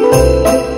Música